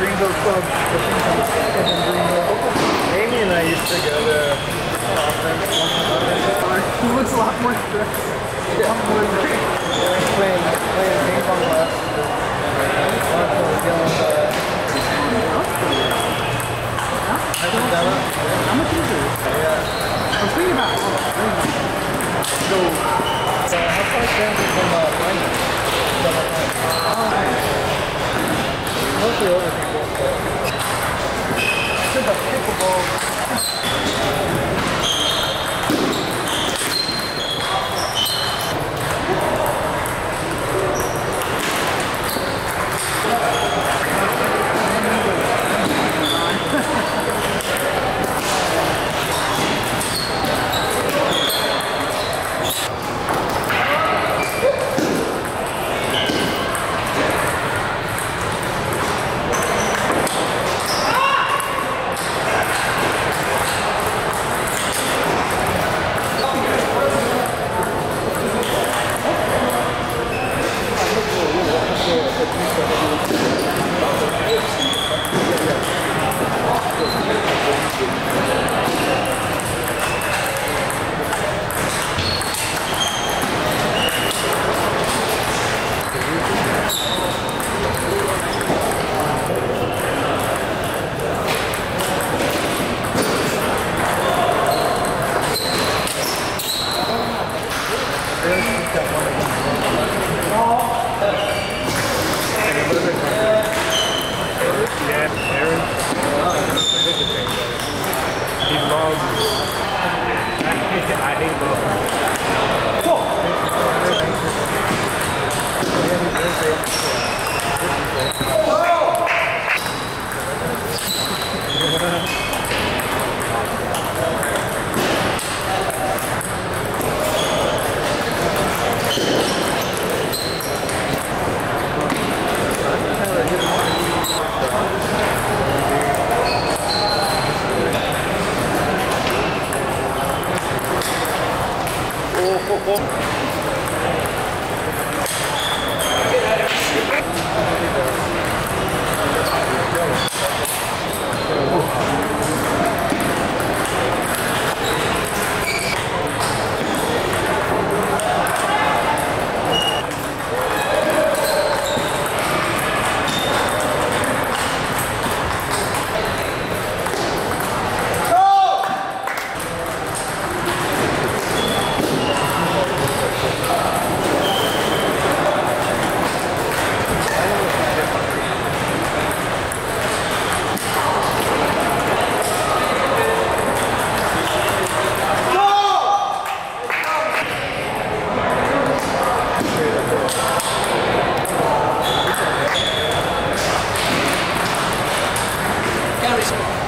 those clubs. the things on the second in Greenville. Amy and I used to go to conference once a month. He looks a lot more stressed. More stressed. Playing, playing ping pong lessons. Also dealing with hyperdella. How much is it? Yeah. I'm thinking about it. So, uh, how far is Stanford from uh, London? Mostly older people. Should Jackson.